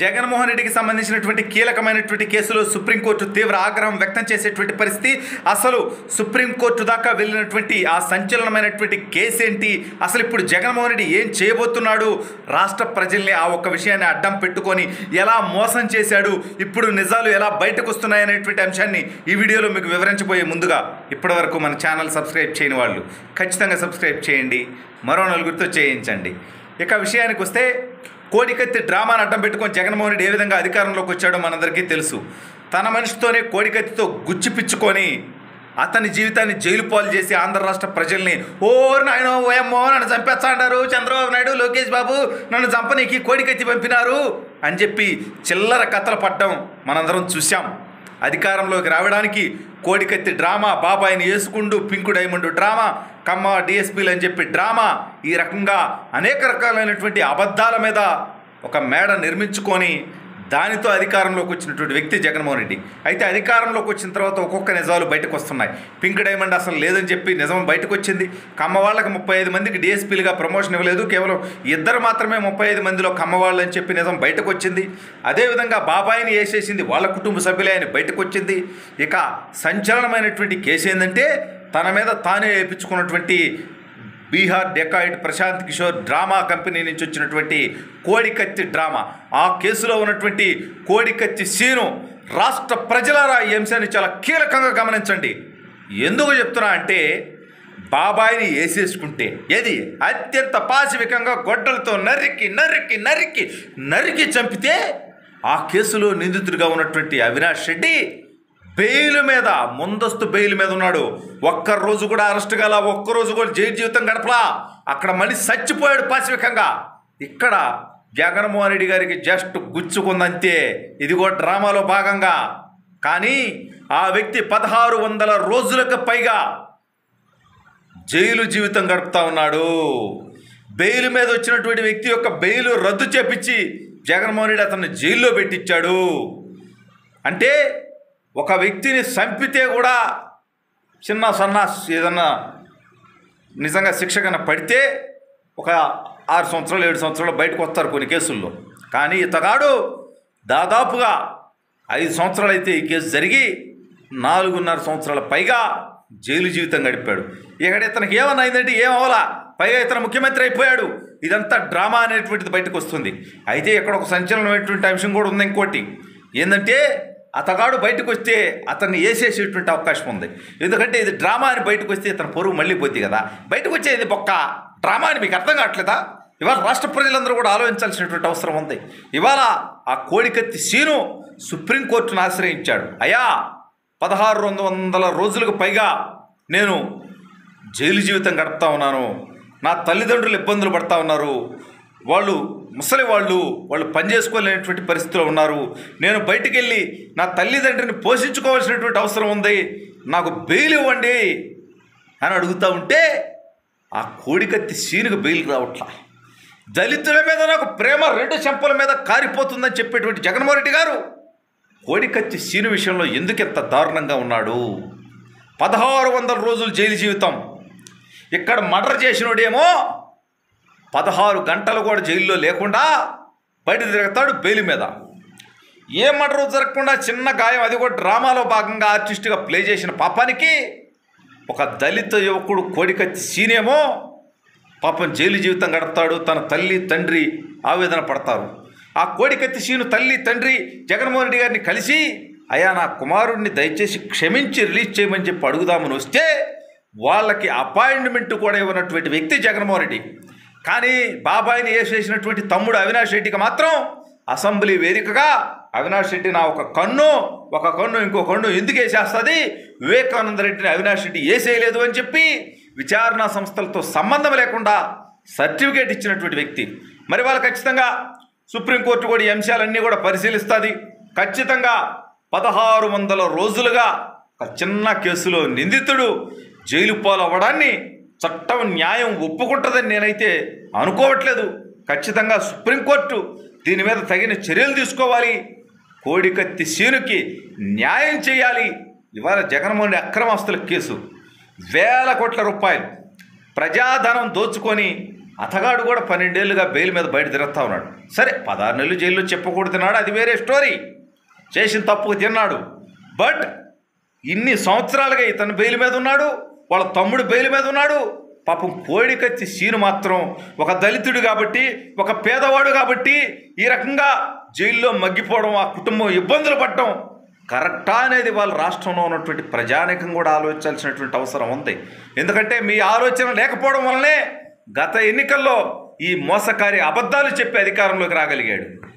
జగన్మోహన్ రెడ్డికి సంబంధించినటువంటి కీలకమైనటువంటి కేసులో సుప్రీంకోర్టు తీవ్ర ఆగ్రహం వ్యక్తం చేసేటువంటి పరిస్థితి. అసలు సుప్రీంకోర్టు దాకా వెళ్ళినటువంటి ఆ సంచలనమైనటువంటి కేసు ఏంటి అసలు ఇప్పుడు జగన్మోహన్ రెడ్డి ఏం చేయబోతున్నాడు? రాష్ట్ర ప్రజల్ని ఆ ఒక్క విషయాన్ని అడ్డం పెట్టుకొని ఎలా మోసం చేశాడు? ఇప్పుడు నిజాలు ఎలా బయటకు వస్తున్నాయనేటువంటి అంశాన్ని ఈ వీడియోలో మీకు వివరించబోయే ముందుగా ఇప్పటివరకు మన ఛానల్ సబ్స్క్రైబ్ చేయని వాళ్ళు ఖచ్చితంగా సబ్స్క్రైబ్ చేయండి. మరో నలుగురితో చేయించండి. ఇక విషయానికి వస్తే కోడికత్తి డ్రామాను అడ్డం పెట్టుకొని జగన్మోహన్ రెడ్డి ఏ విధంగా అధికారంలోకి వచ్చాడో మనందరికీ తెలుసు. తన మనిషితోనే కోడికత్తితో గుచ్చిపిచ్చుకొని అతని జీవితాన్ని జైలు పాలు చేసి ఆంధ్ర రాష్ట్ర ప్రజల్ని ఓ నాయన ఓయమ్మో నన్ను చంపేస్తాడారు చంద్రబాబు నాయుడు లోకేష్ బాబు నన్ను చంపనీకి కోడికత్తి పంపినారు అని చెప్పి చిల్లర కథలు పడ్డం మనందరం చూశాం. అధికారంలోకి రావడానికి కోడికత్తి డ్రామా బాబాయిని వేసుకుంటూ పింకు డైమండ్ డ్రామా కమ్మ డిఎస్పీలు అని చెప్పి డ్రామా ఈ రకంగా అనేక రకాలైనటువంటి అబద్ధాల మీద ఒక మేడ నిర్మించుకొని దానితో అధికారంలోకి వచ్చినటువంటి వ్యక్తి జగన్మోహన్ రెడ్డి. అయితే అధికారంలోకి వచ్చిన తర్వాత ఒక్కొక్క నిజాలు బయటకు వస్తున్నాయి. పింక్ డైమండ్ అసలు లేదని చెప్పి నిజం బయటకు వచ్చింది. కమ్మ వాళ్ళకి ముప్పై ఐదు మందికి డిఎస్పీలుగా ప్రమోషన్ ఇవ్వలేదు. కేవలం ఇద్దరు మాత్రమే ముప్పై ఐదు మందిలో కమ్మ వాళ్ళు అని చెప్పి నిజం బయటకు వచ్చింది. అదేవిధంగా బాబాయిని వేసేసింది వాళ్ళ కుటుంబ సభ్యులే అని బయటకు వచ్చింది. ఇక సంచలనమైనటువంటి కేసు ఏంటంటే తన మీద తానే వేయించుకున్నటువంటి Bihar dacoit Prashant Kishor drama company నుంచి వచ్చినటువంటి కోడికత్తి డ్రామా. ఆ కేసులో ఉన్నటువంటి కోడికత్తి సీను రాష్ట్ర ప్రజలారా ఈ అంశాన్ని చాలా కీలకంగా గమనించండి. ఎందుకు చెప్తున్నా అంటే బాబాయిని వేసేసుకుంటే ఏది? అత్యంత పాశవికంగా గొడ్డలతో నరికి నరికి నరికి నరికి చంపితే ఆ కేసులో నిందితుడిగా ఉన్నటువంటి అవినాష్ రెడ్డి బెయిల్ మీద ముందస్తు బెయిల్ మీద ఉన్నాడు. ఒక్క రోజు కూడా అరెస్ట్ కాల ఒక్క రోజు కూడా జైలు జీవితం గడపలా. అక్కడ మనిషి చచ్చిపోయాడు పాశవికంగా. ఇక్కడ జగన్మోహన్ రెడ్డి గారికి జస్ట్ గుచ్చుకుందంతే. ఇది కూడా డ్రామాలో భాగంగా. కానీ ఆ వ్యక్తి పదహారు వందల రోజులకు పైగా జైలు జీవితం గడుపుతా ఉన్నాడు. బెయిల్ మీద వచ్చినటువంటి వ్యక్తి యొక్క బెయిల్ రద్దు చేపించి జగన్మోహన్ రెడ్డి అతన్ని జైల్లో పెట్టించాడు. అంటే ఒక వ్యక్తిని చంపితే కూడా చిన్న సన్న ఏదన్నా నిజంగా శిక్ష కన్నా పడితే ఒక ఆరు సంవత్సరాలు ఏడు సంవత్సరాలు బయటకు వస్తారు కొన్ని కేసుల్లో. కానీ ఇతగాడు దాదాపుగా ఐదు సంవత్సరాలు అయితే ఈ కేసు జరిగి నాలుగున్నర సంవత్సరాల పైగా జైలు జీవితం గడిపాడు. ఇక్కడ ఇతనికి ఏమన్నా అయిందంటే ఏం అవ్వాలా పైగా ఇతను ముఖ్యమంత్రి అయిపోయాడు. ఇదంతా డ్రామా అనేటువంటిది బయటకు వస్తుంది. అయితే ఇక్కడ ఒక సంచలనమైనటువంటి అంశం కూడా ఉంది ఇంకోటి. ఏంటంటే అతగాడు బయటకు వస్తే అతన్ని వేసేసేటువంటి అవకాశం ఉంది. ఎందుకంటే ఇది డ్రామా అని బయటకు వస్తే ఇతను పొరుగు మళ్ళీ పోద్ది కదా. బయటకు వచ్చేది బొక్క డ్రామా అని మీకు అర్థం కావట్లేదా? ఇవాళ రాష్ట్ర ప్రజలందరూ కూడా ఆలోచించాల్సినటువంటి అవసరం ఉంది. ఇవాళ ఆ కోడికత్తి సీను సుప్రీంకోర్టును ఆశ్రయించాడు. అయా పదహారు రెండు వందల రోజులకు పైగా నేను జైలు జీవితం గడుపుతా ఉన్నాను. నా తల్లిదండ్రులు ఇబ్బందులు పడతా ఉన్నారు. వాళ్ళు ముసలి వాళ్ళు వాళ్ళు పని చేసుకోలేనటువంటి పరిస్థితిలో ఉన్నారు. నేను బయటికి వెళ్ళి నా తల్లిదండ్రిని పోషించుకోవాల్సినటువంటి అవసరం ఉంది. నాకు బెయిల్ ఇవ్వండి అని అడుగుతూ ఉంటే ఆ కోడికత్తి సీనుకు బెయిల్ రావట్లా. దళితుల మీద నాకు ప్రేమ రెండు చెంపల మీద కారిపోతుందని చెప్పేటువంటి జగన్మోహన్ రెడ్డి గారు కోడికత్తి సీను విషయంలో ఎందుకు ఎంత దారుణంగా ఉన్నాడు? పదహారు వందల రోజులు జైలు జీవితం. ఇక్కడ మర్డర్ చేసినోడేమో పదహారు గంటలు కూడా జైల్లో లేకుండా బయట తిరుగుతాడు బెయిల్ మీద. ఏ మర్డర్ జరగకుండా చిన్న గాయం అది కూడా డ్రామాలో భాగంగా ఆర్టిస్ట్గా ప్లే చేసిన పాపానికి ఒక దళిత యువకుడు కోడికత్తి సీనేమో పాపం జైలు జీవితం గడుపుతాడు తన తల్లి తండ్రి ఆవేదన పడతారు. ఆ కోడికత్తి సీను తల్లి తండ్రి జగన్మోహన్ రెడ్డి గారిని కలిసి అయా నా కుమారుడిని దయచేసి క్షమించి రిలీజ్ చేయమని చెప్పి అడుగుదామని వస్తే వాళ్ళకి అపాయింట్మెంట్ కూడా ఇవ్వనటువంటి వ్యక్తి జగన్మోహన్ రెడ్డి. కానీ బాబాయిని వేసేసినటువంటి తమ్ముడు అవినాష్ రెడ్డికి మాత్రం అసెంబ్లీ వేదికగా అవినాష్ రెడ్డి నా ఒక కన్ను ఒక కన్ను ఇంకో కన్ను ఎందుకు వేసేస్తుంది? వివేకానంద రెడ్డిని అవినాష్ రెడ్డి వేసేయలేదు అని చెప్పి విచారణ సంస్థలతో సంబంధం లేకుండా సర్టిఫికేట్ ఇచ్చినటువంటి వ్యక్తి. మరి వాళ్ళు ఖచ్చితంగా సుప్రీంకోర్టు కూడా ఈ అంశాలన్నీ కూడా పరిశీలిస్తుంది. ఖచ్చితంగా పదహారు వందల రోజులుగా ఒక చిన్న కేసులో నిందితుడు జైలు పాలు అవ్వడాన్ని చట్టం న్యాయం ఒప్పుకుంటుందని నేనైతే అనుకోవట్లేదు. ఖచ్చితంగా సుప్రీంకోర్టు దీని మీద తగిన చర్యలు తీసుకోవాలి. కోడికత్తి సీనుకి న్యాయం చేయాలి. ఇవాళ జగన్మోహన్ అక్రమస్తుల అక్రమాస్తుల కేసు. వేల కోట్ల రూపాయలు ప్రజాధనం దోచుకొని అతగాడు కూడా పన్నెండేళ్ళుగా బెయిల్ మీద బయట తిరుగుతూ ఉన్నాడు. సరే పదహారు నెలలు జైల్లో చెప్పకూడదు తిన్నాడు అది వేరే స్టోరీ. చేసిన తప్పుకు తిన్నాడు. బట్ ఇన్ని సంవత్సరాలుగా ఇతను బెయిల్ మీద ఉన్నాడు. వాళ్ళ తమ్ముడు బెయిల్ మీద ఉన్నాడు. పాపం కోడికచ్చి సీను మాత్రం ఒక దళితుడు కాబట్టి ఒక పేదవాడు కాబట్టి ఈ రకంగా జైల్లో మగ్గిపోవడం ఆ కుటుంబం ఇబ్బందులు పడటం కరెక్టా అనేది వాళ్ళ రాష్ట్రంలో ఉన్నటువంటి ప్రజానికం కూడా ఆలోచించాల్సినటువంటి అవసరం ఉంది. ఎందుకంటే మీ ఆలోచన లేకపోవడం వల్లనే గత ఎన్నికల్లో ఈ మోసకారి అబద్ధాలు చెప్పి అధికారంలోకి రాగలిగాడు.